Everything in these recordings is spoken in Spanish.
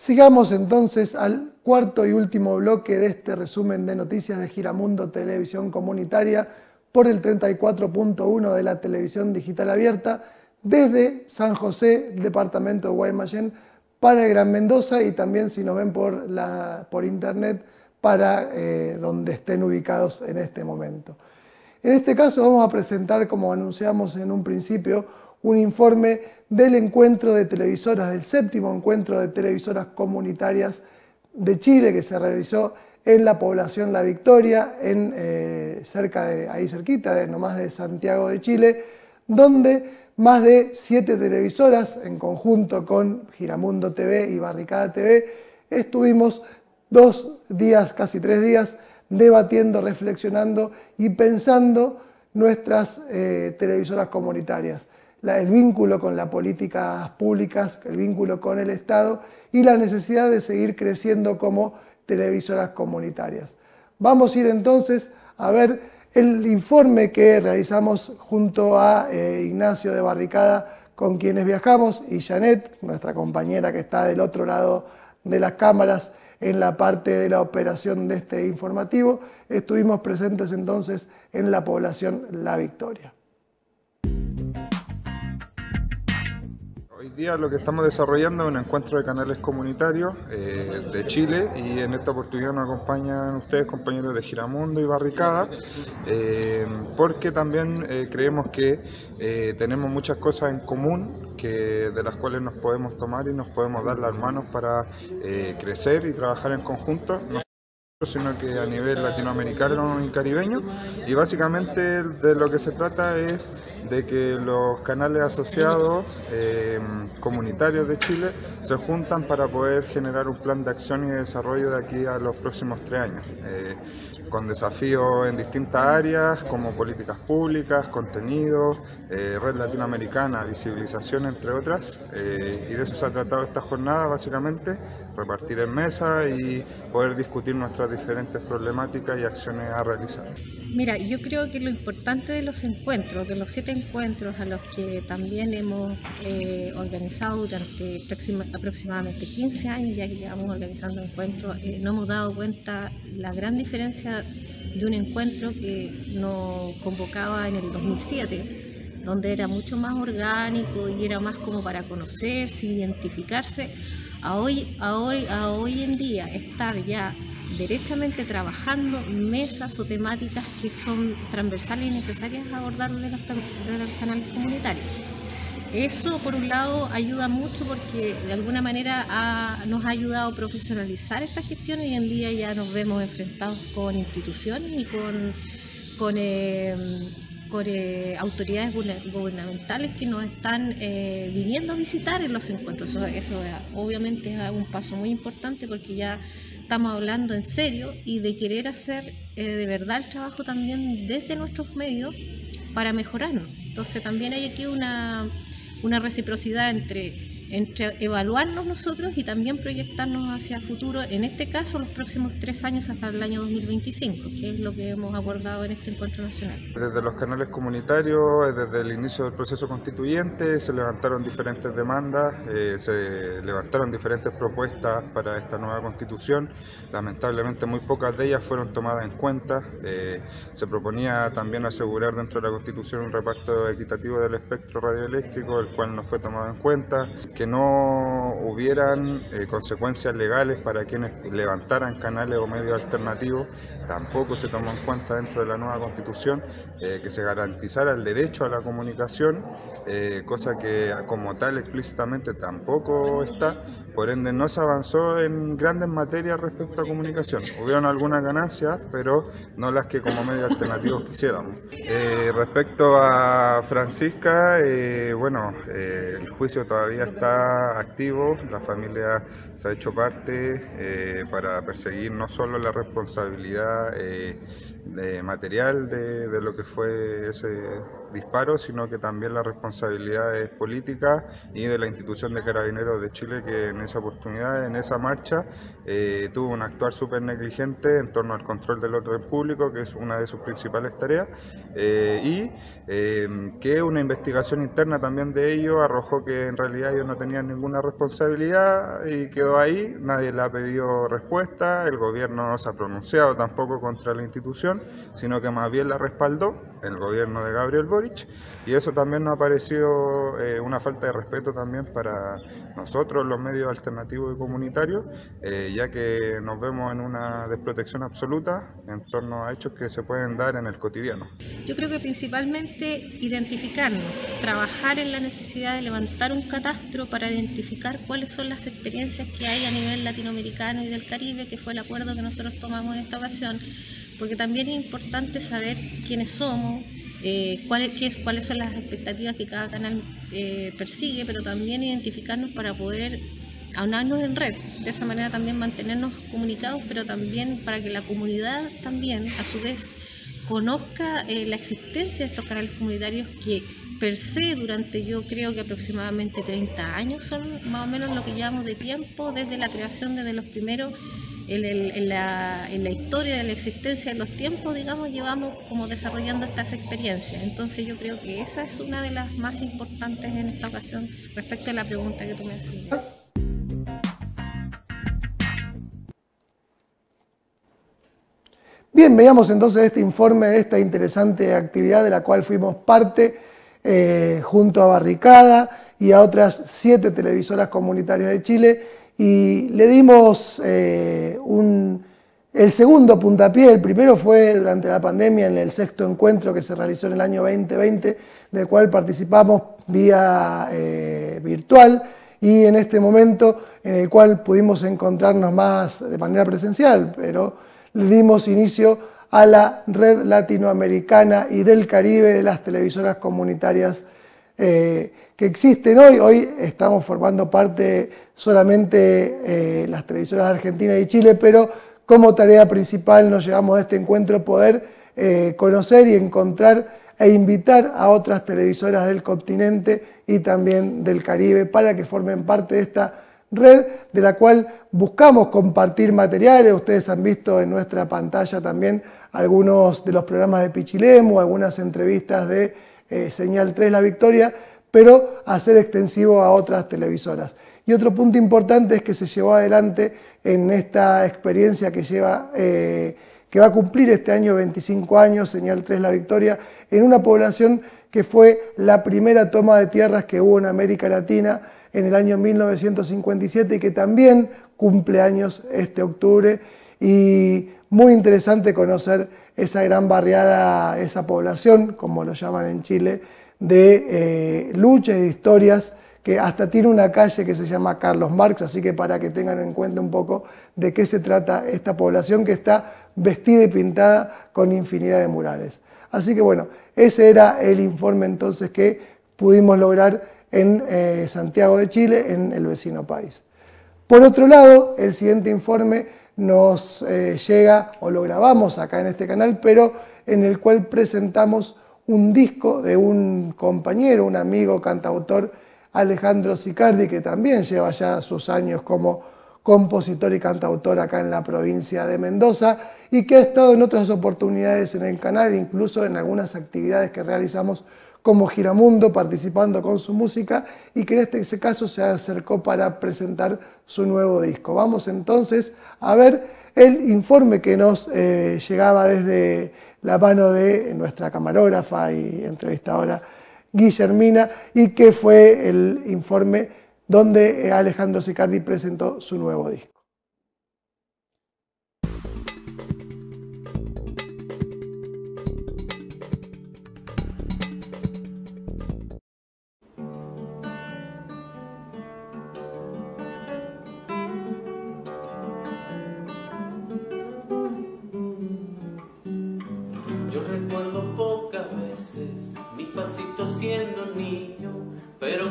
Sigamos entonces al cuarto y último bloque de este resumen de noticias de Giramundo Televisión Comunitaria por el 34.1 de la televisión digital abierta desde San José, departamento de Guaymallén, para el Gran Mendoza y también si nos ven por, la, por internet para eh, donde estén ubicados en este momento. En este caso vamos a presentar, como anunciamos en un principio, un informe del encuentro de televisoras, del séptimo encuentro de televisoras comunitarias de Chile que se realizó en la población La Victoria, en, eh, cerca de, ahí cerquita, de, nomás de Santiago de Chile, donde más de siete televisoras, en conjunto con Giramundo TV y Barricada TV, estuvimos dos días, casi tres días, debatiendo, reflexionando y pensando nuestras eh, televisoras comunitarias el vínculo con las políticas públicas, el vínculo con el Estado y la necesidad de seguir creciendo como televisoras comunitarias. Vamos a ir entonces a ver el informe que realizamos junto a eh, Ignacio de Barricada, con quienes viajamos, y Janet, nuestra compañera que está del otro lado de las cámaras en la parte de la operación de este informativo. Estuvimos presentes entonces en la población La Victoria. Día lo que estamos desarrollando es un encuentro de canales comunitarios eh, de Chile y en esta oportunidad nos acompañan ustedes compañeros de Giramundo y Barricada eh, porque también eh, creemos que tenemos muchas cosas en común que, de las cuales nos podemos tomar y nos podemos dar las manos para crecer y trabajar en conjunto sino que a nivel latinoamericano y caribeño y básicamente de lo que se trata es de que los canales asociados eh, comunitarios de Chile se juntan para poder generar un plan de acción y desarrollo de aquí a los próximos tres años. Eh, con desafíos en distintas áreas como políticas públicas, contenido, eh, red latinoamericana, visibilización, entre otras. Eh, y de eso se ha tratado esta jornada, básicamente, repartir en mesa y poder discutir nuestras diferentes problemáticas y acciones a realizar. Mira, yo creo que lo importante de los encuentros, de los siete encuentros a los que también hemos eh, organizado durante aproximadamente 15 años, ya que llevamos organizando encuentros, no hemos dado cuenta la gran diferencia de un encuentro que nos convocaba en el 2007, donde era mucho más orgánico y era más como para conocerse, identificarse, a hoy, a hoy, a hoy en día estar ya derechamente trabajando mesas o temáticas que son transversales y necesarias abordar de los, canales comunitarios. Eso, por un lado, ayuda mucho porque de alguna manera nos ha ayudado a profesionalizar esta gestión. Hoy en día ya nos vemos enfrentados con instituciones y con, con, eh, eh, autoridades gubernamentales que nos están eh, viniendo a visitar en los encuentros. Eso, obviamente es un paso muy importante porque ya estamos hablando en serio y de querer hacer de verdad el trabajo también desde nuestros medios para mejorarnos. Entonces también hay aquí una una reciprocidad entre entre evaluarnos nosotros y también proyectarnos hacia el futuro, en este caso los próximos tres años hasta el año 2025, que es lo que hemos abordado en este encuentro nacional. Desde los canales comunitarios, desde el inicio del proceso constituyente, se levantaron diferentes demandas, eh, se levantaron diferentes propuestas para esta nueva constitución. Lamentablemente muy pocas de ellas fueron tomadas en cuenta. Eh, se proponía también asegurar dentro de la constitución un reparto equitativo del espectro radioeléctrico, el cual no fue tomado en cuenta que no hubieran eh, consecuencias legales para quienes levantaran canales o medios alternativos, tampoco se tomó en cuenta dentro de la nueva constitución eh, que se garantizara el derecho a la comunicación, eh, cosa que como tal explícitamente tampoco está, por ende no se avanzó en grandes materias respecto a comunicación. Hubieron algunas ganancias, pero no las que como medios alternativos quisiéramos. respecto a Francisca, bueno, el juicio todavía está activo, la familia se ha hecho parte eh, para perseguir no solo la responsabilidad eh, de material de, lo que fue ese, disparos, sino que también las responsabilidades políticas y de la institución de carabineros de Chile que en esa oportunidad, en esa marcha, eh, tuvo un actuar súper negligente en torno al control del orden público, que es una de sus principales tareas, eh, y eh, que una investigación interna también de ellos arrojó que en realidad ellos no tenían ninguna responsabilidad y quedó ahí, nadie le ha pedido respuesta, el gobierno no se ha pronunciado tampoco contra la institución, sino que más bien la respaldó el gobierno de Gabriel Boric y eso también nos ha parecido eh, una falta de respeto también para nosotros los medios alternativos y comunitarios eh, ya que nos vemos en una desprotección absoluta en torno a hechos que se pueden dar en el cotidiano. Yo creo que principalmente identificarnos, trabajar en la necesidad de levantar un catastro para identificar cuáles son las experiencias que hay a nivel latinoamericano y del Caribe, que fue el acuerdo que nosotros tomamos en esta ocasión, porque también es importante saber quiénes somos, eh, cuáles, cuáles son las expectativas que cada canal eh, persigue, pero también identificarnos para poder aunarnos en red, de esa manera también mantenernos comunicados, pero también para que la comunidad también, a su vez, conozca eh, la existencia de estos canales comunitarios que per se durante yo creo que aproximadamente 30 años son más o menos lo que llevamos de tiempo desde la creación, desde los primeros en, la, historia de la existencia de los tiempos, digamos, llevamos como desarrollando estas experiencias. Entonces yo creo que esa es una de las más importantes en esta ocasión respecto a la pregunta que tú me hacías. Bien, veamos entonces este informe de esta interesante actividad de la cual fuimos parte eh, junto a Barricada y a otras siete televisoras comunitarias de Chile y le dimos eh, el segundo puntapié, el primero fue durante la pandemia en el sexto encuentro que se realizó en el año 2020, del cual participamos vía eh, virtual. Y en este momento en el cual pudimos encontrarnos más de manera presencial, pero le dimos inicio a la red latinoamericana y del Caribe de las televisoras comunitarias eh, que existen hoy. Hoy estamos formando parte solamente eh, las televisoras de Argentina y Chile, pero como tarea principal nos llevamos a este encuentro poder eh, conocer y encontrar e invitar a otras televisoras del continente y también del Caribe para que formen parte de esta red de la cual buscamos compartir materiales. Ustedes han visto en nuestra pantalla también algunos de los programas de Pichilemu, algunas entrevistas de eh, Señal 3 La Victoria, pero hacer extensivo a otras televisoras. Y otro punto importante es que se llevó adelante en esta experiencia que lleva... Eh, que va a cumplir este año 25 años, Señal 3 La Victoria, en una población que fue la primera toma de tierras que hubo en América Latina en el año 1957 y que también cumple años este octubre. Y muy interesante conocer esa gran barriada, esa población, como lo llaman en Chile, de eh, luchas y historias que hasta tiene una calle que se llama Carlos Marx, así que para que tengan en cuenta un poco de qué se trata esta población que está vestida y pintada con infinidad de murales. Así que bueno, ese era el informe entonces que pudimos lograr en eh, Santiago de Chile, en el vecino país. Por otro lado, el siguiente informe nos eh, llega, o lo grabamos acá en este canal, pero en el cual presentamos un disco de un compañero, un amigo cantautor, Alejandro Sicardi, que también lleva ya sus años como compositor y cantautor acá en la provincia de Mendoza y que ha estado en otras oportunidades en el canal, incluso en algunas actividades que realizamos como Giramundo, participando con su música y que en este caso se acercó para presentar su nuevo disco. Vamos entonces a ver el informe que nos eh, llegaba desde la mano de nuestra camarógrafa y entrevistadora Guillermina y que fue el informe donde Alejandro Sicardi presentó su nuevo disco.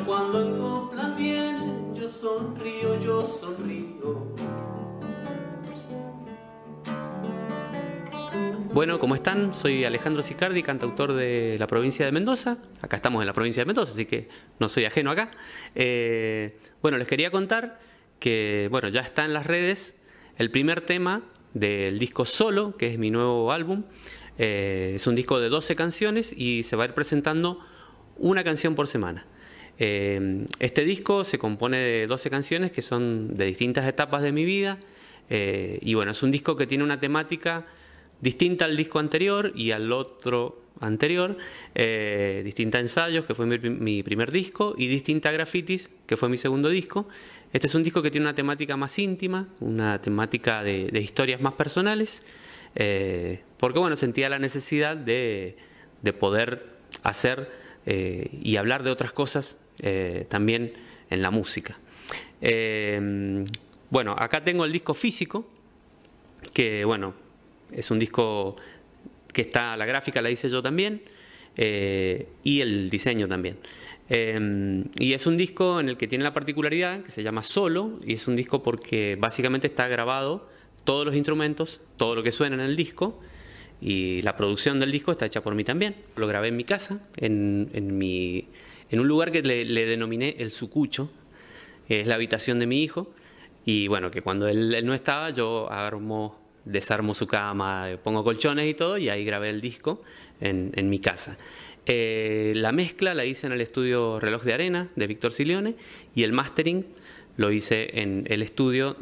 Cuando en copla yo sonrío, yo sonrío. Bueno, ¿cómo están? Soy Alejandro Sicardi, cantautor de la provincia de Mendoza. Acá estamos en la provincia de Mendoza, así que no soy ajeno acá. Eh, bueno, les quería contar que bueno, ya está en las redes el primer tema del disco Solo, que es mi nuevo álbum. Eh, es un disco de 12 canciones y se va a ir presentando una canción por semana. Eh, este disco se compone de 12 canciones que son de distintas etapas de mi vida. y bueno, es un disco que tiene una temática distinta al disco anterior y al otro anterior, eh, distinta Ensayos, que fue mi, primer disco, y distinta Grafitis, que fue mi segundo disco. Este es un disco que tiene una temática más íntima, una temática de, historias más personales, eh, porque bueno, sentía la necesidad de, poder hacer eh, y hablar de otras cosas también en la música. bueno, acá tengo el disco físico, que bueno, es un disco que está, la gráfica la hice yo también eh, y el diseño también. Y es un disco en el que tiene la particularidad que se llama Solo y es un disco porque básicamente está grabado todos los instrumentos, todo lo que suena en el disco y la producción del disco está hecha por mí también. Lo grabé en mi casa, en, mi, en un lugar que le, le, denominé el sucucho, es la habitación de mi hijo y bueno, que cuando él, él no estaba yo armo desarmo su cama, pongo colchones y todo, y ahí grabé el disco en, mi casa. Eh, la mezcla la hice en el estudio Reloj de Arena de Víctor Silione y el mastering lo hice en el estudio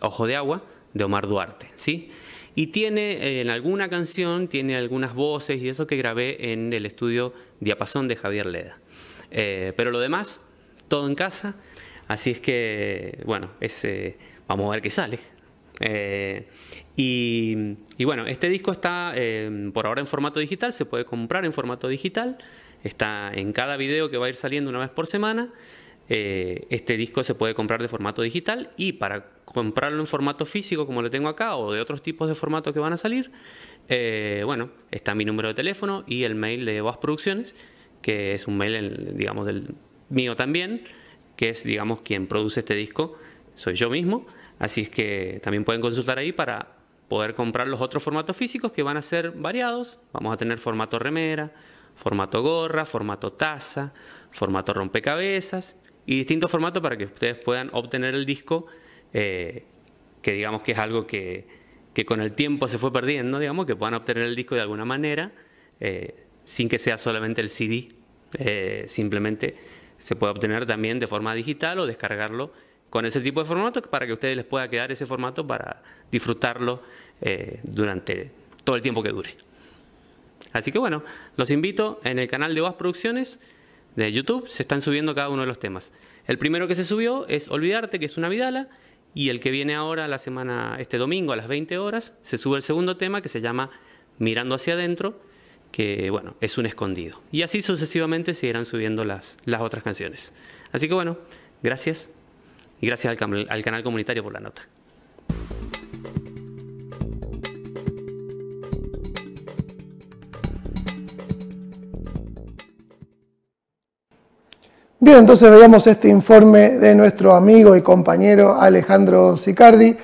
Ojo de Agua de Omar Duarte. ¿sí? Y tiene eh, en alguna canción, tiene algunas voces y eso que grabé en el estudio Diapasón de Javier Leda. Eh, pero lo demás, todo en casa. Así es que, bueno, vamos a ver qué sale. Eh, y, bueno, este disco está eh, por ahora en formato digital, se puede comprar en formato digital, está en cada video que va a ir saliendo una vez por semana. Eh, este disco se puede comprar de formato digital y para comprarlo en formato físico como lo tengo acá o de otros tipos de formato que van a salir, bueno, está mi número de teléfono y el mail de Voz Producciones, que es un mail, digamos, del mío también, que es, digamos, quien produce este disco, soy yo mismo. Así es que también pueden consultar ahí para poder comprar los otros formatos físicos que van a ser variados. Vamos a tener formato remera, formato gorra, formato taza, formato rompecabezas y distintos formatos para que ustedes puedan obtener el disco, eh, que digamos que es algo que, con el tiempo se fue perdiendo, digamos, que puedan obtener el disco de alguna manera, eh, sin que sea solamente el CD, eh, simplemente se puede obtener también de forma digital o descargarlo con ese tipo de formato para que a ustedes les pueda quedar ese formato para disfrutarlo eh, durante todo el tiempo que dure. Así que bueno, los invito en el canal de OAS Producciones de YouTube, se están subiendo cada uno de los temas. El primero que se subió es Olvidarte, que es una vidala, y el que viene ahora, la semana, este domingo a las 20 horas, se sube el segundo tema que se llama Mirando hacia adentro, que bueno, es un escondido. Y así sucesivamente se irán subiendo las, las otras canciones. Así que bueno, gracias y gracias al, canal comunitario por la nota. Bien, entonces veamos este informe de nuestro amigo y compañero Alejandro Sicardi,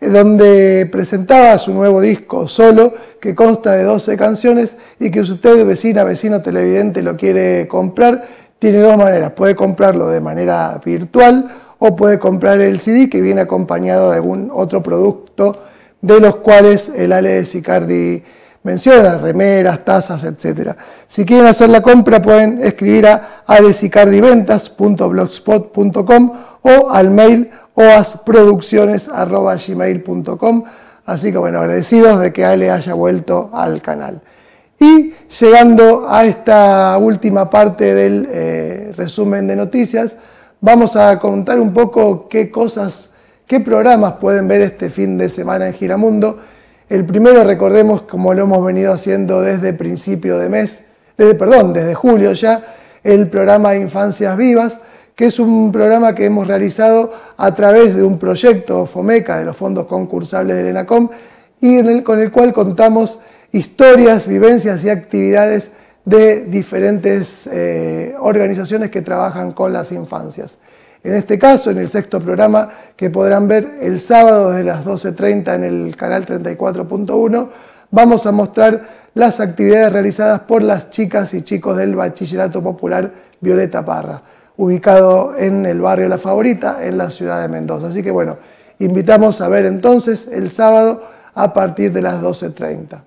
donde presentaba su nuevo disco solo, que consta de 12 canciones y que si usted, vecina, vecino televidente, lo quiere comprar, tiene dos maneras. Puede comprarlo de manera virtual o puede comprar el CD que viene acompañado de algún otro producto de los cuales el Ale Sicardi menciona, remeras, tazas, etc. Si quieren hacer la compra pueden escribir a alesicardiventas.blogspot.com o al mail oasproducciones.gmail.com Así que bueno, agradecidos de que Ale haya vuelto al canal. Y llegando a esta última parte del eh, resumen de noticias, vamos a contar un poco qué cosas, qué programas pueden ver este fin de semana en Giramundo. El primero, recordemos, como lo hemos venido haciendo desde principio de mes, desde, perdón, desde julio ya, el programa Infancias Vivas, que es un programa que hemos realizado a través de un proyecto FOMECA de los fondos concursables del ENACOM y con el cual contamos historias, vivencias y actividades de diferentes eh, organizaciones que trabajan con las infancias. En este caso, en el sexto programa que podrán ver el sábado desde las 12.30 en el canal 34.1, vamos a mostrar las actividades realizadas por las chicas y chicos del Bachillerato Popular Violeta Parra, ubicado en el barrio La Favorita, en la ciudad de Mendoza. Así que bueno, invitamos a ver entonces el sábado a partir de las 12.30.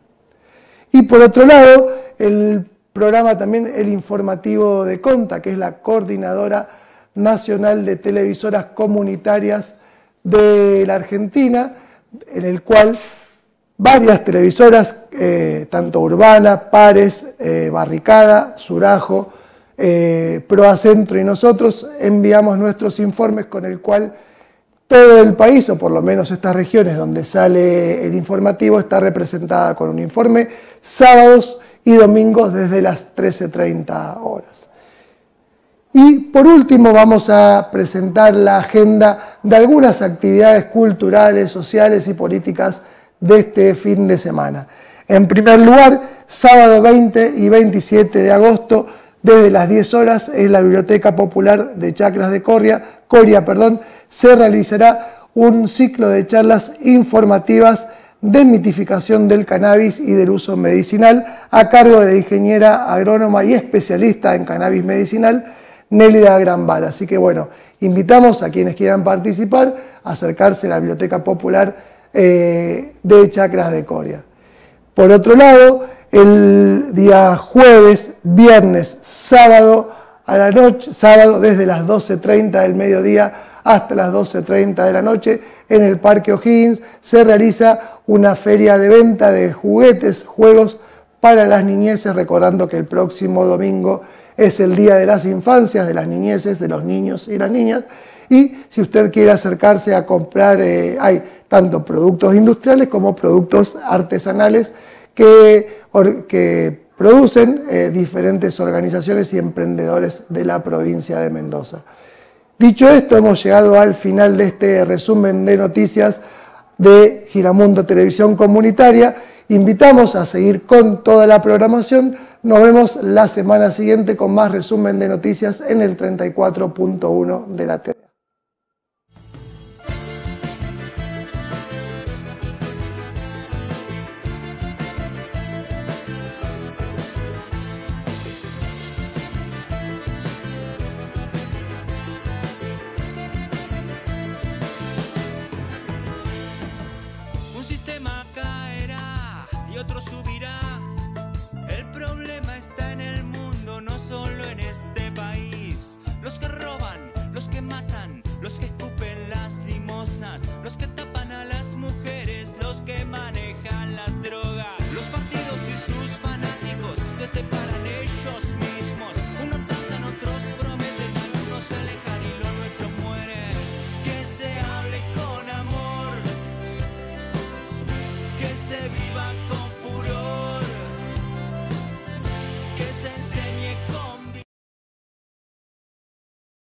Y por otro lado, el programa también el informativo de Conta, que es la coordinadora nacional de televisoras comunitarias de la Argentina, en el cual varias televisoras, eh, tanto Urbana, Pares, eh, Barricada, Surajo, eh, Proacentro y nosotros enviamos nuestros informes con el cual todo el país, o por lo menos estas regiones donde sale el informativo, está representada con un informe sábados y domingos desde las 13.30 horas. Y por último vamos a presentar la agenda de algunas actividades culturales, sociales y políticas de este fin de semana. En primer lugar, sábado 20 y 27 de agosto, desde las 10 horas, en la Biblioteca Popular de Chacras de Coria, Coria perdón, se realizará un ciclo de charlas informativas de mitificación del cannabis y del uso medicinal a cargo de la ingeniera agrónoma y especialista en cannabis medicinal, Nélida Granval. Así que bueno, invitamos a quienes quieran participar a acercarse a la Biblioteca Popular eh, de Chacras de Coria. Por otro lado, el día jueves, viernes, sábado a la noche, sábado desde las 12.30 del mediodía hasta las 12.30 de la noche en el Parque O'Higgins se realiza una feria de venta de juguetes, juegos para las niñeces, recordando que el próximo domingo es el Día de las Infancias, de las niñeces, de los niños y las niñas. Y si usted quiere acercarse a comprar, eh, hay tanto productos industriales como productos artesanales que, que producen eh, diferentes organizaciones y emprendedores de la provincia de Mendoza. Dicho esto, hemos llegado al final de este resumen de noticias de Giramundo Televisión Comunitaria. Invitamos a seguir con toda la programación. Nos vemos la semana siguiente con más resumen de noticias en el 34.1 de la TV. Que tapan